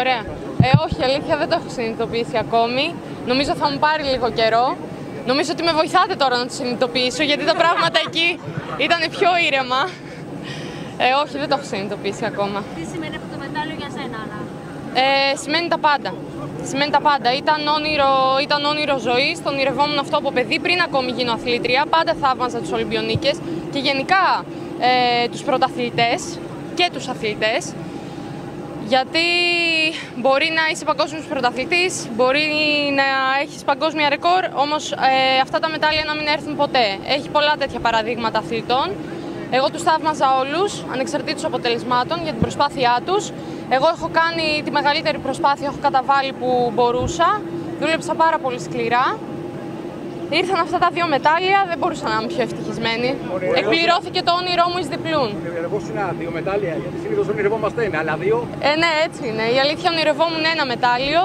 Ωραία. Ε, όχι, αλήθεια δεν το έχω συνειδητοποιήσει ακόμη. Νομίζω θα μου πάρει λίγο καιρό. Νομίζω ότι με βοηθάτε τώρα να το συνειδητοποιήσω, γιατί τα πράγματα εκεί ήταν πιο ήρεμα. Ε, όχι, δεν το έχω συνειδητοποιήσει ακόμα. Τι σημαίνει αυτό το μετάλλιο για σένα, Άννα; Ε, σημαίνει τα πάντα. Σημαίνει τα πάντα. Ήταν όνειρο, ήταν όνειρο ζωής. Τον ονειρευόμουν αυτό από παιδί πριν ακόμη γίνω αθλήτρια. Πάντα θαύμαζα τους Ολυμπιονίκες και γενικά ε, τους πρωταθλητές και τους αθλητές. Γιατί μπορεί να είσαι παγκόσμιος πρωταθλητής, μπορεί να έχεις παγκόσμια ρεκόρ, όμως ε, αυτά τα μετάλλια να μην έρθουν ποτέ. Έχει πολλά τέτοια παραδείγματα αθλητών. Εγώ τους θαύμαζα όλους, ανεξαρτήτως αποτελεσμάτων, για την προσπάθειά τους. Εγώ έχω κάνει τη μεγαλύτερη προσπάθεια, έχω καταβάλει που μπορούσα. Δούλεψα πάρα πολύ σκληρά. Ήρθαν αυτά τα δύο μετάλλια, δεν μπορούσα να είμαι πιο ευτυχισμένη. Εκπληρώθηκε το όνειρό μου εις διπλούν. Ονειρευόσουνα δύο μετάλλια, γιατί συνήθως ονειρευόμαστε ένα, αλλά δύο. Ε, ναι, έτσι είναι. Η αλήθεια ονειρευόμουν ένα μετάλλιο.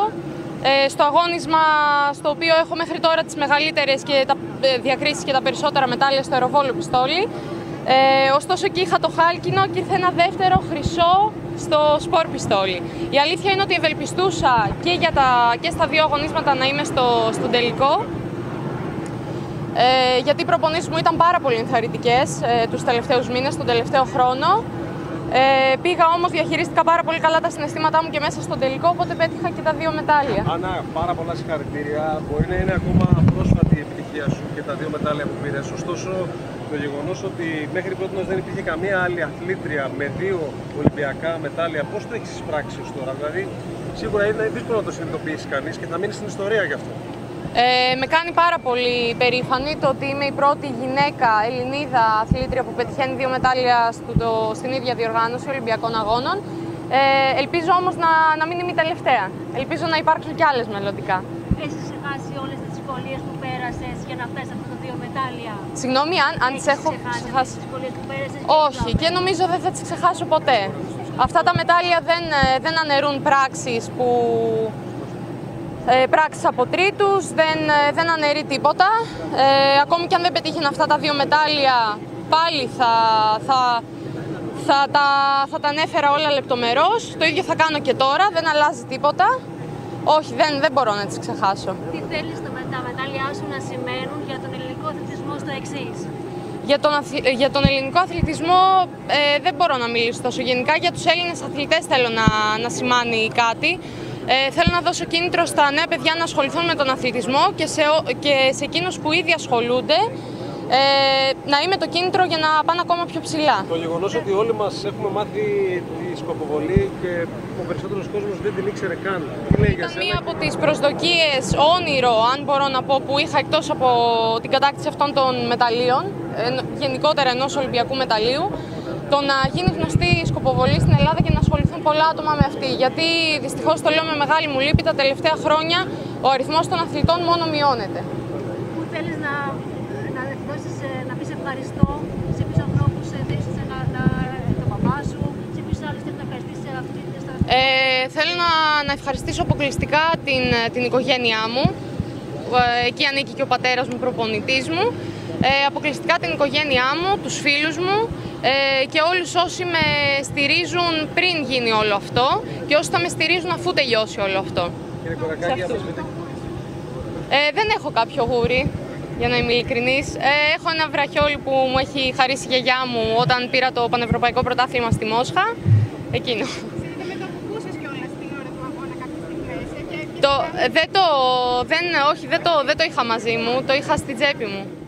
Ε, στο αγώνισμα στο οποίο έχω μέχρι τώρα τις μεγαλύτερες και τα ε, διακρίσεις και τα περισσότερα μετάλλια στο αεροβόλο πιστόλι. Ε, ωστόσο εκεί είχα το χάλκινο και ήρθε ένα δεύτερο χρυσό στο σπορ πιστόλι. Η αλήθεια είναι ότι ευελπιστούσα και, για τα, και στα δύο αγωνίσματα να είμαι στο, στον τελικό. Ε, γιατί οι προπονήσεις μου ήταν πάρα πολύ ενθαρρυντικές ε, τους τελευταίους μήνες, τον τελευταίο χρόνο. Ε, πήγα όμως, διαχειρίστηκα πάρα πολύ καλά τα συναισθήματά μου και μέσα στον τελικό, οπότε πέτυχα και τα δύο μετάλλια. Άννα, πάρα πολλά συγχαρητήρια. Μπορεί να είναι ακόμα πρόσφατη η επιτυχία σου και τα δύο μετάλλια που πήρες. Ωστόσο, το γεγονός ότι μέχρι πρώτης δεν υπήρχε καμία άλλη αθλήτρια με δύο Ολυμπιακά μετάλλια, πώς το έχεις εισπράξει ως τώρα; Δηλαδή, σίγουρα είναι δύσκολο να το συνειδητοποιήσει κανείς και θα μείνει στην ιστορία γι' αυτό. Ε, με κάνει πάρα πολύ περήφανη το ότι είμαι η πρώτη γυναίκα Ελληνίδα αθλήτρια που πετυχαίνει δύο μετάλλια στο, το, στην ίδια διοργάνωση Ολυμπιακών Αγώνων. Ε, ελπίζω όμως να, να μην είμαι η τελευταία. Ελπίζω να υπάρξουν κι άλλες μελλοντικά. Έχεις ξεχάσει όλες τις δυσκολίες που πέρασες για να φτάσει αυτά τα δύο μετάλλια; Συγγνώμη αν, αν τις έχω ξεχάσει ξεχάσει. τις δυσκολίες που πέρασες Όχι και νομίζω δεν θα τις ξεχάσω ποτέ. Αυτά τα μετάλλια δεν, ε, δεν αναιρούν πράξεις που ε, πράξεις από τρίτους, δεν, ε, δεν αναιρεί τίποτα. Ε, ακόμη και αν δεν πετύχαινα αυτά τα δύο μετάλλια, πάλι θα, θα, θα, τα, θα τα ανέφερα όλα λεπτομερώς. Το ίδιο θα κάνω και τώρα, δεν αλλάζει τίποτα. Όχι, δεν, δεν μπορώ να τις ξεχάσω. Τι θέλεις τα τα μετάλλια σου να σημαίνουν για τον ελληνικό αθλητισμό στο εξής; Για τον, αθλη- για τον ελληνικό αθλητισμό ε, δεν μπορώ να μιλήσω τόσο γενικά. Για τους Έλληνες αθλητές θέλω να, να σημάνει κάτι. Ε, θέλω να δώσω κίνητρο στα νέα παιδιά να ασχοληθούν με τον αθλητισμό και σε, ο- και σε εκείνους που ήδη ασχολούνται ε, να είμαι το κίνητρο για να πάνε ακόμα πιο ψηλά. Το γεγονός ότι όλοι μας έχουμε μάθει τη σκοποβολή και ο περισσότερος κόσμος δεν την ήξερε καν. Τι λέει για Ήταν σένα. μία από τις προσδοκίες, όνειρο, αν μπορώ να πω, που είχα εκτός από την κατάκτηση αυτών των μεταλλίων, εν- γενικότερα ενός Ολυμπιακού μεταλλίου, το να γίνει γνωστή η σκοποβολή στην Ελλάδα και να ασχοληθούν πολλά άτομα με αυτή. Γιατί δυστυχώς το λέω με μεγάλη μου λύπη, τα τελευταία χρόνια ο αριθμός των αθλητών μόνο μειώνεται. Που θέλεις να, να, δώσεις, ε, να πεις ευχαριστώ σε ποιους ανθρώπους ε, θέλεις να, να, τον παπά σου, σε ποιους άλλους θέλεις να ευχαριστήσεις σε αυτή τη στα... Ε, θέλω να, να ευχαριστήσω αποκλειστικά την, την οικογένειά μου. Ε, Εκεί ανήκει και ο πατέρας μου, προπονητής μου. Ε, αποκλειστικά την οικογένειά μου, τους φίλους μου ε, και όλους όσοι με στηρίζουν πριν γίνει όλο αυτό και όσοι θα με στηρίζουν αφού τελειώσει όλο αυτό. Κύριε Κορακάκη, Σε αυτούς. αμφισβητεί. Ε, δεν έχω κάποιο γούρι, για να είμαι ειλικρινής. Ε, έχω ένα βραχιόλι που μου έχει χαρίσει η γιαγιά μου όταν πήρα το Πανευρωπαϊκό Πρωτάθλημα στη Μόσχα. Εκείνο. Δεν με το ακούσες κιόλας την ώρα του αγώνα κάποιες στιγμές. ε, και- Το, ε, δεν το, δεν, όχι, δεν το, δεν το είχα μαζί μου, το είχα στην τσέπη μου.